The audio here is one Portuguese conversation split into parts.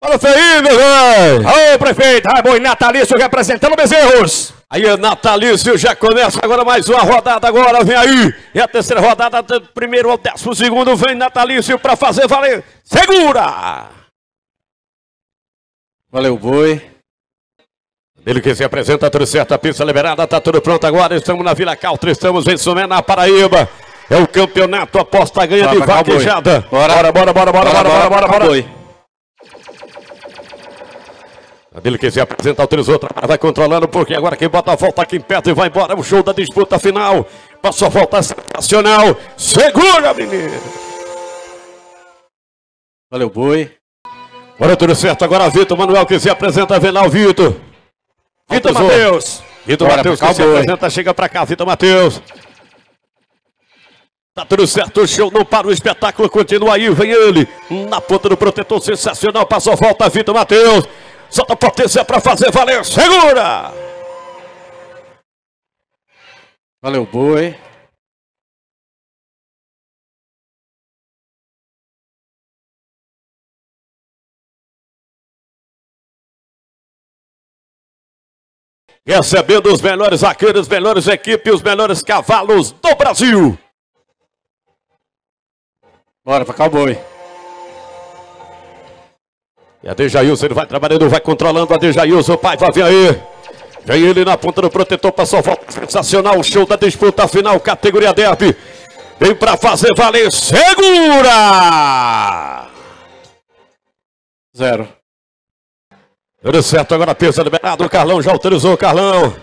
Fala, meu velho! Ô, prefeito, Raimundo e Natalício representando Bezerros. Aí, Natalício já começa agora mais uma rodada agora, vem aí. E a terceira rodada, do primeiro ao décimo segundo, vem Natalício pra fazer valer. Segura! Valeu, boi. Ele que se apresenta, tudo certo, a pista liberada, tá tudo pronto agora. Estamos na Vila Caltra, estamos em Sumé, na Paraíba. É o campeonato aposta ganha Bora de pra cá, boi. vaquejada. Bora. bora, bora, bora, bora, bora, bora, bora, bora. Boi. Ele que se apresenta, autorizou, vai controlando, porque agora quem bota a volta aqui em perto e vai embora. É o show da disputa final. Passou a volta sensacional. Segura, menino. Valeu, boi. Bora, tudo certo. Agora Vitor Manuel que se apresenta, vem lá o Vitor. Vitor. Matheus. Vitor Matheus que se apresenta, chega pra cá, Vitor Matheus. Tá tudo certo, o show não para, o espetáculo continua aí, vem ele. Na ponta do protetor, sensacional, passou a volta, Vitor Matheus. Solta a potência pra fazer valer, segura! Valeu, boi. Recebendo os melhores vaqueiros, os melhores equipes, os melhores cavalos do Brasil. Bora pra cá, o boi. E a Dejailson, ele vai trabalhando, vai controlando a Dejailson, o pai vai vir aí. Vem ele na ponta do protetor, passou a volta sensacional, show da disputa final, categoria derby. Vem pra fazer valer, segura! Zero. Tudo certo, agora pensa liberado, o Carlão já autorizou, Carlão.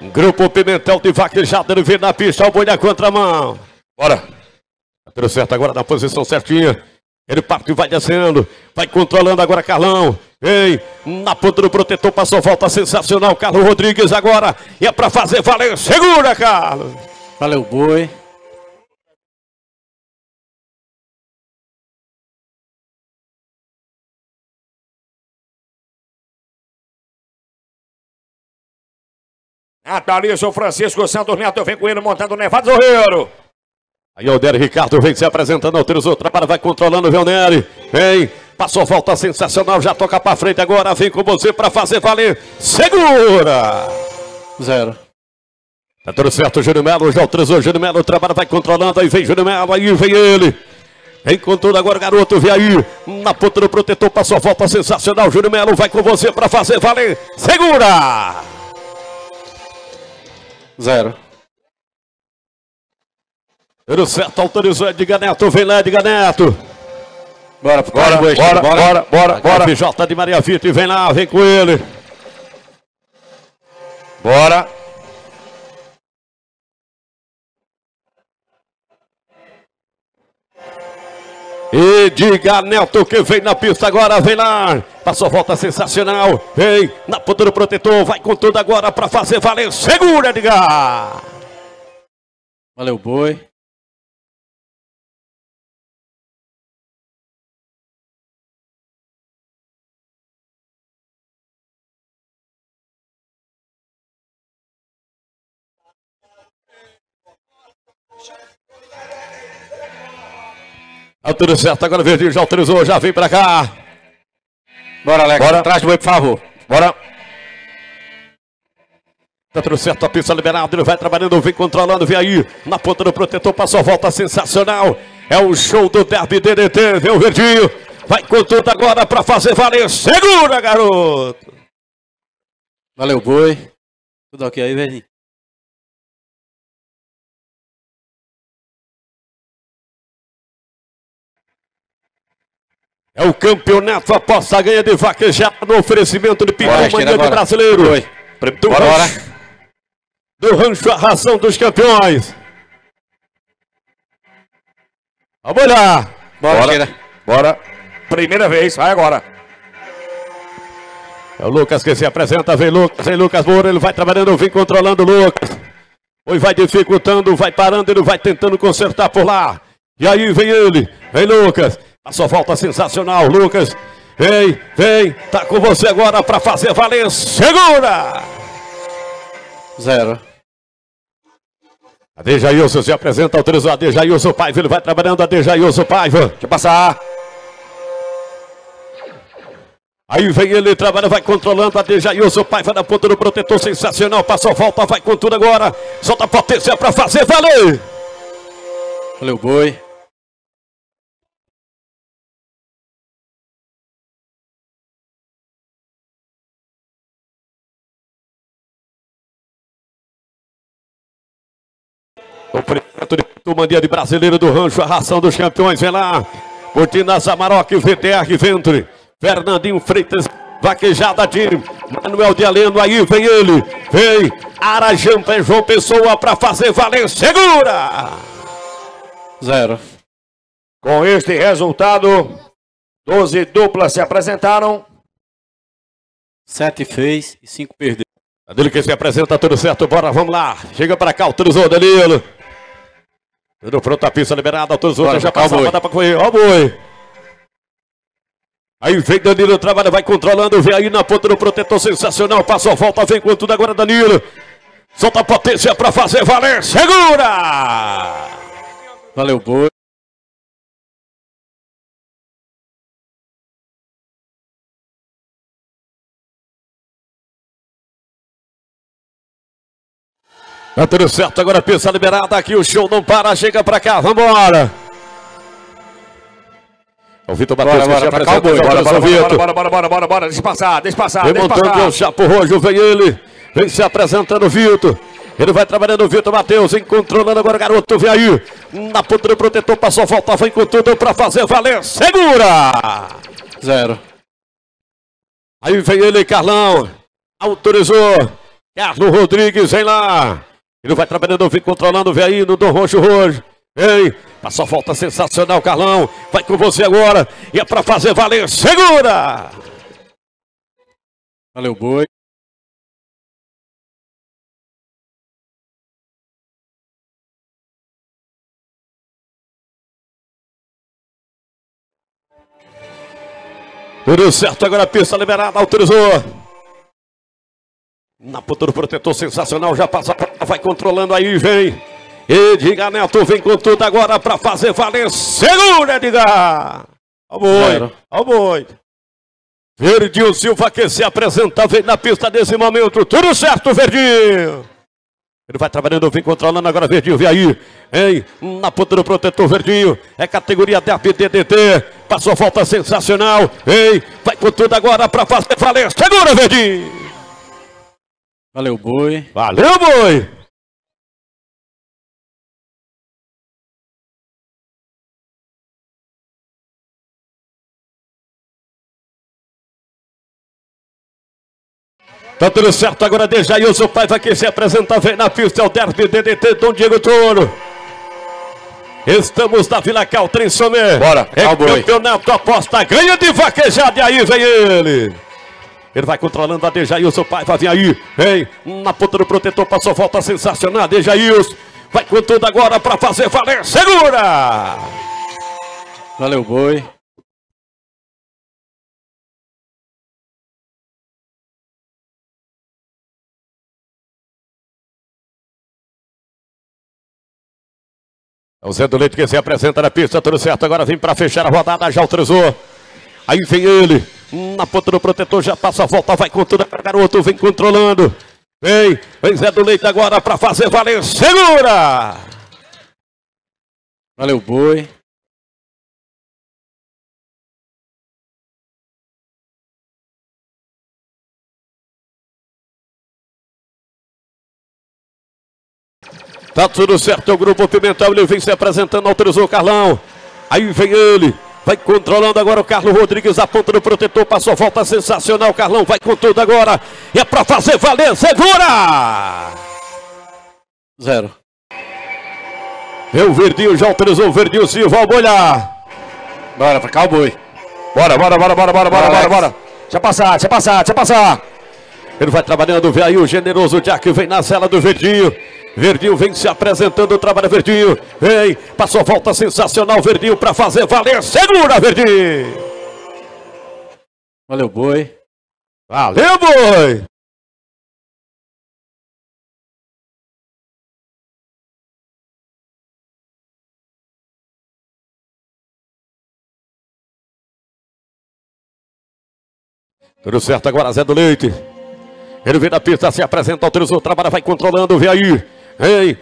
Grupo Pimentel de vaquejada, ele vem na pista, o boi na contramão. Bora. Tá Tudo certo, agora na posição certinha. Ele parte e vai descendo, vai controlando agora Carlão. Ei, na ponta do protetor, passou volta sensacional, Carlos Rodrigues agora. E é pra fazer valer, segura, Carlos. Valeu, boi. Natalício Francisco Santos Neto vem com ele montando o Nevado Zorreiro. Aí o Nery Ricardo vem se apresentando, autorizou, trabalha, vai controlando, o Nery. Vem, passou volta sensacional, já toca pra frente agora, vem com você pra fazer valer. Segura! Zero. Tá tudo certo, Júnior Melo, já autorizou, Júnior Melo, trabalha, vai controlando, aí vem Júnior Melo, aí vem ele. Vem com tudo agora, garoto, vem aí. Na ponta do protetor, passou volta sensacional, Júnior Melo vai com você pra fazer valer. Segura! Zero. Tudo certo, autorizou Edgar Neto, vem lá, Edgar Neto. Bora Bora, bora, bora. bora, bora, bora. PJ de Maria Vitor, vem lá, vem com ele. Bora. Edgar Neto que vem na pista agora, vem lá. Passou volta sensacional. Vem na ponta do protetor, vai com tudo agora pra fazer valer. Segura, Edgar. Valeu, boi. Tá tudo certo, agora o Verdinho já autorizou, já vem pra cá. Bora, Alex. Bora. Traz do boi, por favor. Bora. Tá tudo certo, a pista liberada, ele vai trabalhando, vem controlando, vem aí. Na ponta do protetor, passou a volta sensacional. É o show do Derby DDT, vem o Verdinho. Vai com tudo agora pra fazer valer. Segura, garoto. Valeu, boi. Tudo ok aí, velho? É o campeonato aposta ganha de vaquejada no oferecimento de Bora, Mania de bora. Brasileiro. Boi. Do Bora, rancho, do rancho a ração dos campeões. Vamos lá. Bora, Bora. Bora. Primeira vez, vai agora. É o Lucas que se apresenta, vem Lucas, vem Lucas Moura, ele vai trabalhando, vem controlando o Lucas. Oi, vai dificultando, vai parando, ele vai tentando consertar por lá. E aí vem ele, vem Lucas. A sua volta sensacional, Lucas. Vem, vem, tá com você agora pra fazer valer. Segura! Zero. A Dejailson se apresenta, autorizou a Dejailson Paiva, ele vai trabalhando a Dejailson Paiva. Deixa eu passar. Aí vem ele, trabalha, vai controlando a Dejailson, pai vai na ponta do protetor, sensacional, passou, volta, vai com tudo agora, solta a potência para fazer valer. Valeu, boi. Oferecimento de brasileiro do rancho, a ração dos campeões, vem lá. Cortinas Amarok, VTR Ventre, Fernandinho Freitas, vaquejada de Manuel de Aleno, aí vem ele, vem Arajampa, é João Pessoa para fazer valer, segura! Zero. Com este resultado, 12 duplas se apresentaram. Sete fez e cinco perdeu. Danilo que se apresenta, tudo certo, bora, vamos lá. Chega para cá, autorizou Danilo. Tudo pronto, a pista liberada, autorizou, Bora, já cá o passou, boi. dá para correr, ó o boi. Aí vem Danilo, trabalha, vai controlando, vem aí na ponta do protetor, sensacional, passou a volta, vem com tudo agora Danilo. Solta a potência para fazer valer, segura! Valeu, boi. Tá tudo certo, agora pista liberada aqui, o show não para, chega pra cá, vambora! O Vitor Matheus Bora, bora, pra cá o boi. Bora, bora, bora, bora, bora, bora, bora, bora. Deixa passar, deixa passar, deixa Remontando é o passar. Chapo Rojo, vem ele. Vem se apresentando o Vitor. Ele vai trabalhando o Vitor Matheus, controlando agora o garoto, vem aí. Na ponta do protetor, passou a volta, vem com tudo pra fazer valer. Segura! Zero. Aí vem ele, Carlão. Autorizou. Carlos Rodrigues, vem lá. Ele vai trabalhando, vem controlando, vem aí no Dom Roxo Rojo. Vem. Passou a volta sensacional, Carlão. Vai com você agora. E é pra fazer valer. Segura! Valeu, boi. Tudo certo, agora a pista liberada, autorizou. Na ponta do protetor, sensacional, já passa, vai controlando aí, vem. Edgar Neto vem com tudo agora para fazer valer. Segura, Edgar! Ó boi, ó boi. Verdinho Silva que se apresenta, vem na pista nesse momento. Tudo certo, Verdinho! Ele vai trabalhando, vem controlando agora, Verdinho, vem aí. Hein? Na ponta do protetor, Verdinho. É categoria DAP DDT. Passou a volta sensacional. Ei, vai com tudo agora para fazer valer. Segura, Verdinho! Valeu, boi. Valeu, boi! Tá tudo certo agora, deixa aí o seu pai vai que se apresenta, vem na pista, é o derby DDT Dom Diego Toro. Estamos na Vila Caltrim Sommer. Bora, é cowboy. campeonato aposta, ganha de vaquejada e aí vem ele. Ele vai controlando a Dejailson, pai, vai vir aí. Vem, na ponta do protetor, passou volta sensacional, Dejailson. Vai com tudo agora para fazer valer, segura! Valeu, boi. É o Zé do Leite que se apresenta na pista, tudo certo. Agora vem para fechar a rodada, já autorizou. Aí vem ele, na ponta do protetor, já passa a volta, vai com tudo, garoto, vem controlando. Vem, vem Zé do Leite agora para fazer valer, segura! Valeu, boi. Tá tudo certo, o Grupo Pimentel, ele vem se apresentando, autorizou o Carlão. Aí vem ele, vai controlando agora o Carlos Rodrigues, a ponta do protetor, passou a volta sensacional, Carlão vai com tudo agora. É pra fazer valer, segura! Zero. É o Verdinho, já autorizou o Verdinho Silva, vamos olhar. Bora, pra cá o boi. Bora, bora, bora, bora, bora, bora, bora, bora. Deixa passar, deixa passar, deixa passar. Ele vai trabalhando, vem aí o generoso Jack, vem na cela do Verdinho. Verdinho vem se apresentando, trabalha Verdinho. Vem, passou a volta sensacional, Verdinho, pra fazer valer, segura, Verdinho! Valeu, boi. Valeu, boi! Tudo certo agora, Zé do Leite. Ele vem na pista, se apresenta, autorizou, trabalha, vai controlando, vem aí. Ei,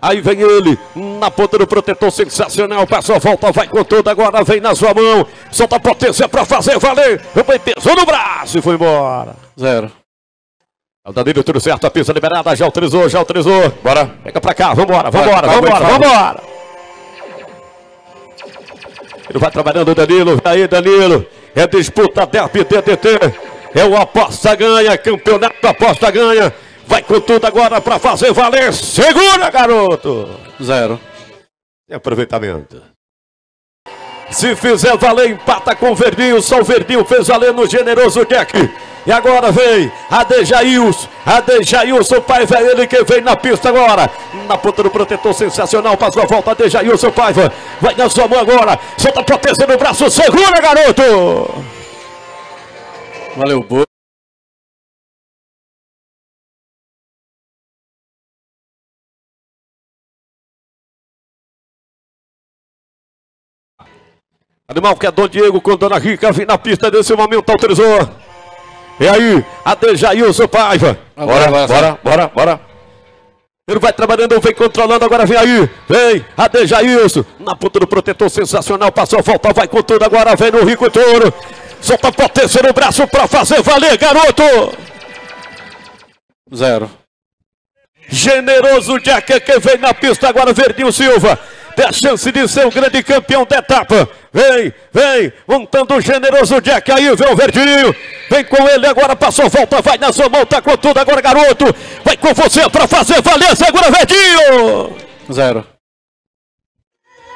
Aí vem ele, na ponta do protetor, sensacional. Passou a volta, vai com tudo, agora vem na sua mão. Solta a potência pra fazer valer. Foi pesou no braço e foi embora. Zero. É o Danilo, tudo certo, a pista liberada, já autorizou, já autorizou. Bora. Pega pra cá, vambora, vambora, vambora, vambora. Ele vai trabalhando, Danilo, aí, Danilo. É disputa derby DDT. É o aposta ganha, campeonato aposta ganha. Vai com tudo agora para fazer valer. Segura, garoto. Zero. Tem aproveitamento. Se fizer valer, empata com o Verdinho. Só o Verdinho fez valer no generoso Jack. E agora vem a Dejails. A Dejailson, Paiva, ele que vem na pista agora. Na ponta do protetor sensacional. Passou a volta, Dejailson, Paiva. Vai na sua mão agora. Solta a proteção no braço. Segura, garoto. Valeu, boa. Animal que é Dom Diego com Dona Rica, vem na pista desse momento, autorizou. E aí, a Dejailson Paiva. Bora, bora, bora, bora, bora. Ele vai trabalhando, vem controlando, agora vem aí. Vem, a Dejailson. Na ponta do protetor, sensacional. Passou a volta, vai com tudo, agora vem no Rico Touro. Solta potência no braço pra fazer valer, garoto. Zero. Generoso Jack que vem na pista agora, Verdinho Silva tem a chance de ser o grande campeão da etapa. Vem, vem, montando o generoso Jack aí, vem o Verdinho. Vem com ele agora, passou volta, vai na sua mão, tá com tudo agora, garoto. Vai com você para fazer valer, segura Verdinho. Zero.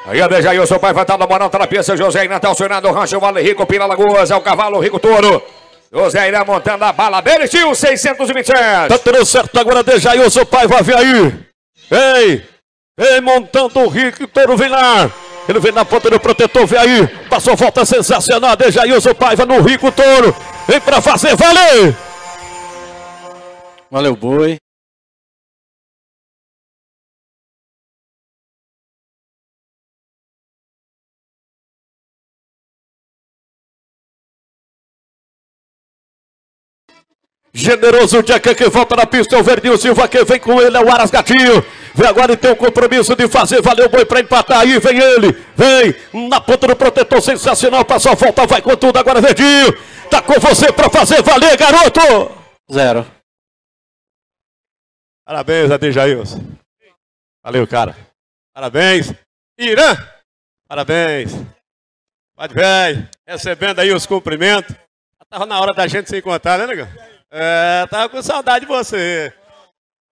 Aí a aí, o seu pai vai estar na moral, tá na pista, José Irã tá acionando o rancho Vale Rico, Pina Lagoas, é o cavalo Rico Touro. José Irã montando a bala dele, tio, 627. Tá tudo certo agora, aí, o seu pai vai vir aí. Ei, Vem montando o Rico, todo vem lá. Ele vem na ponta do protetor, vem aí. Passou volta sensacional. o Paiva no Rico Touro. Vem pra fazer valer. Valeu, boi. Generoso Jack que volta na pista, é o Verdinho Silva que vem com ele, é o Aras Gatinho. Vem agora e tem o compromisso de fazer valer o boi para empatar. Aí vem ele, vem na ponta do protetor sensacional. Passou a volta, vai com tudo. Agora Verdinho, tá com você para fazer valer, garoto. Zero. Parabéns, Adejailson. Valeu, cara. Parabéns. Irã, parabéns. Pode ver, recebendo aí os cumprimentos. Tava na hora da gente se encontrar, né, negão? É, tava com saudade de você.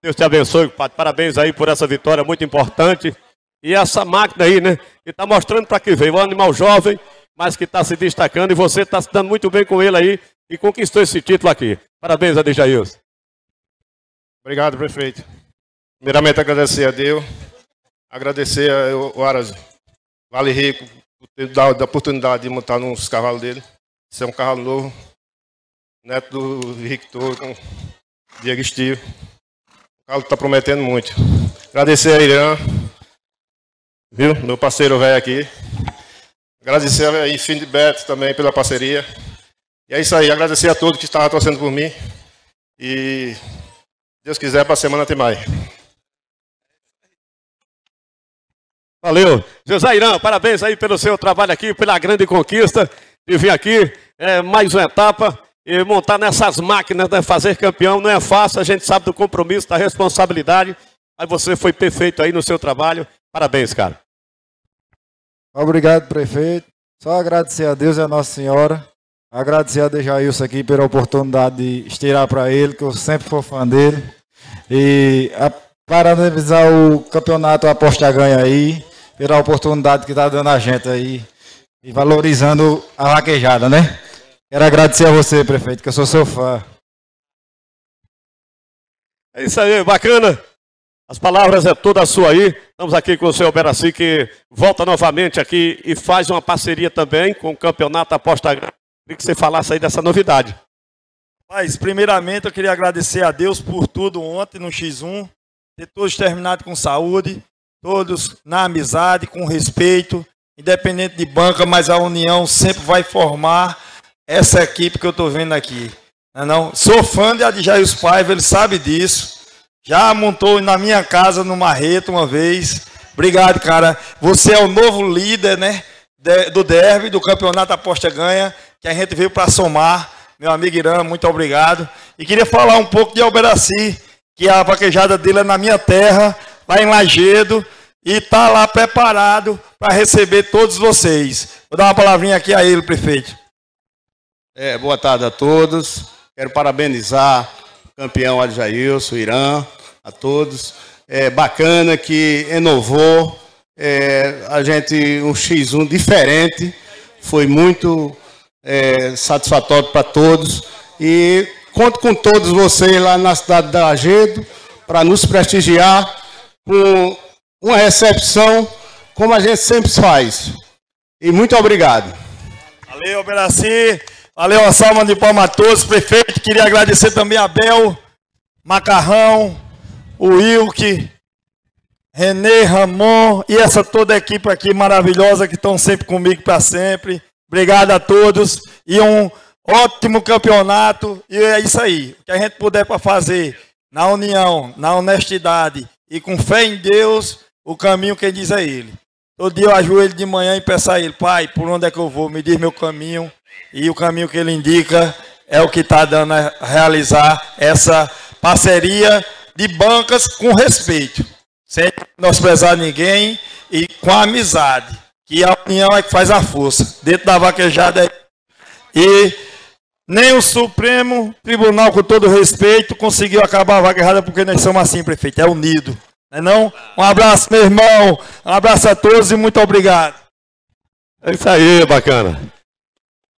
Deus te abençoe, Padre. Parabéns aí por essa vitória muito importante. E essa máquina aí, né? Que está mostrando para que veio. Um animal jovem, mas que está se destacando. E você está se dando muito bem com ele aí. E conquistou esse título aqui. Parabéns, Adejailson. Obrigado, prefeito. Primeiramente, agradecer a Deus. Agradecer ao Aras Vale Rico por ter dado a oportunidade de montar nos cavalos dele. Isso é um cavalo novo. Neto do Rico Toro, Diego Estio. Carlos está prometendo muito. Agradecer a Irã, viu? Meu parceiro velho aqui. Agradecer a Infinity também pela parceria. E é isso aí, agradecer a todos que estavam torcendo por mim. E Deus quiser, para a semana tem mais. Valeu. José Irã, parabéns aí pelo seu trabalho aqui, pela grande conquista de vir aqui. É, mais uma etapa. E montar nessas máquinas, né, fazer campeão não é fácil, a gente sabe do compromisso, da responsabilidade. Mas você foi perfeito aí no seu trabalho. Parabéns, cara. Obrigado, prefeito. Só agradecer a Deus e a Nossa Senhora. Agradecer a Dejailson aqui pela oportunidade de estirar para ele, que eu sempre fui fã dele. E a, parabenizar o campeonato Aposta Ganha aí, pela oportunidade que está dando a gente aí. E valorizando a vaquejada, né? Quero agradecer a você, prefeito, que eu sou seu fã. É isso aí, bacana. As palavras é toda sua aí. Estamos aqui com o senhor Beraci, que volta novamente aqui e faz uma parceria também com o Campeonato Aposta Grande. Queria que você falasse aí dessa novidade. Mas, primeiramente, eu queria agradecer a Deus por tudo ontem no X1. Ter todos terminado com saúde, todos na amizade, com respeito, independente de banca, mas a união sempre vai formar essa equipe que eu estou vendo aqui. Não, é não? Sou fã de Adjair Paiva, ele sabe disso. Já montou na minha casa no Marreto uma vez. Obrigado, cara. Você é o novo líder, né? Do derby, do campeonato Aposta Ganha, que a gente veio para somar. Meu amigo Irã, muito obrigado. E queria falar um pouco de Alberaci, que a vaquejada dele é na minha terra, lá em Lagedo, e está lá preparado para receber todos vocês. Vou dar uma palavrinha aqui a ele, prefeito. É, boa tarde a todos. Quero parabenizar o campeão Adjailson, Irã, a todos. É bacana que inovou. É, a gente, um X1 diferente. Foi muito é, satisfatório para todos. E conto com todos vocês lá na cidade da Agedo para nos prestigiar com uma recepção como a gente sempre faz. E muito obrigado. Valeu, Beraci. Valeu, a salva de palmas a todos. Prefeito, queria agradecer também a Bel, Macarrão, o Wilke, Renê, Ramon e essa toda a equipe aqui maravilhosa que estão sempre comigo para sempre. Obrigado a todos e um ótimo campeonato. E é isso aí. O que a gente puder para fazer na união, na honestidade e com fé em Deus, o caminho quem diz é Ele. Todo dia eu ajoelho de manhã e peço a Ele, Pai, por onde é que eu vou? Me diz meu caminho. E o caminho que Ele indica é o que está dando a realizar essa parceria de bancas com respeito, sem menosprezar ninguém e com amizade que a união é que faz a força. Dentro da vaquejada e nem o Supremo Tribunal, com todo respeito, conseguiu acabar a vaquejada porque nós somos assim, prefeito, é unido. Não é não? Um abraço, meu irmão. Um abraço a todos e muito obrigado. É isso aí, bacana.